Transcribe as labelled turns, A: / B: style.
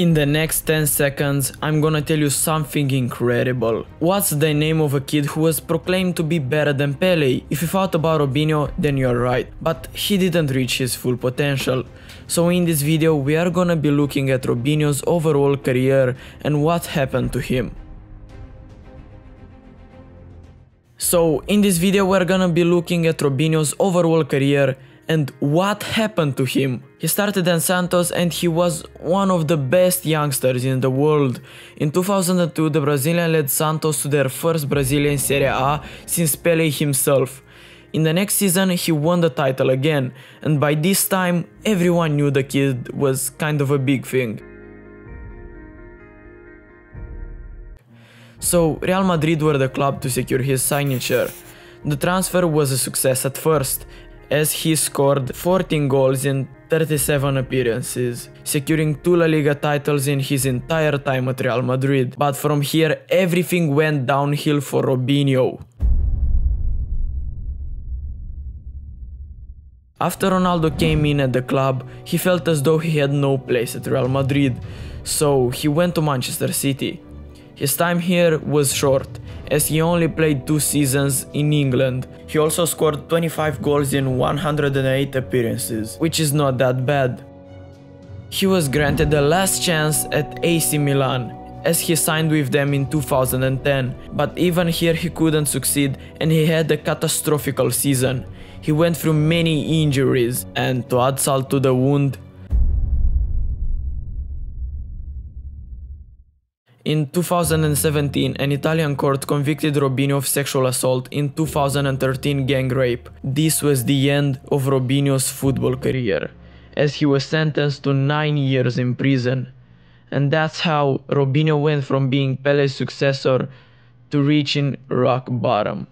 A: In the next 10 seconds, I'm gonna tell you something incredible. What's the name of a kid who was proclaimed to be better than Pele? If you thought about Robinho, then you're right, but he didn't reach his full potential. So in this video, we are gonna be looking at Robinho's overall career and what happened to him. So in this video, we're gonna be looking at Robinho's overall career and what happened to him. He started in Santos and he was one of the best youngsters in the world. In 2002 the Brazilian led Santos to their first Brazilian Serie A since Pele himself. In the next season he won the title again and by this time everyone knew the kid was kind of a big thing. So Real Madrid were the club to secure his signature. The transfer was a success at first as he scored 14 goals in 37 appearances, securing two La Liga titles in his entire time at Real Madrid. But from here, everything went downhill for Robinho. After Ronaldo came in at the club, he felt as though he had no place at Real Madrid, so he went to Manchester City. His time here was short, as he only played two seasons in England. He also scored 25 goals in 108 appearances, which is not that bad. He was granted a last chance at AC Milan, as he signed with them in 2010, but even here he couldn't succeed and he had a catastrophical season. He went through many injuries, and to add salt to the wound, In 2017, an Italian court convicted Robinho of sexual assault in 2013 gang rape. This was the end of Robinho's football career, as he was sentenced to 9 years in prison. And that's how Robinho went from being Pele's successor to reaching rock bottom.